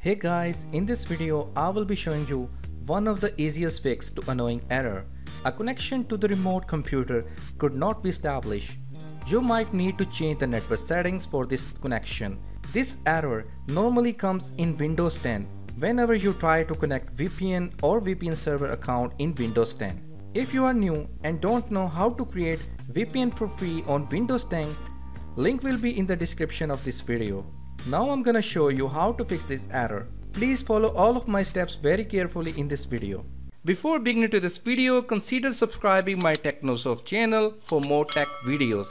Hey guys, in this video I will be showing you one of the easiest fix to annoying error. A connection to the remote computer could not be established. You might need to change the network settings for this connection. This error normally comes in Windows 10 whenever you try to connect VPN or VPN server account in Windows 10. If you are new and don't know how to create VPN for free on Windows 10, link will be in the description of this video. Now I'm gonna show you how to fix this error. Please follow all of my steps very carefully in this video. Before beginning to this video, consider subscribing my Technosoft channel for more tech videos.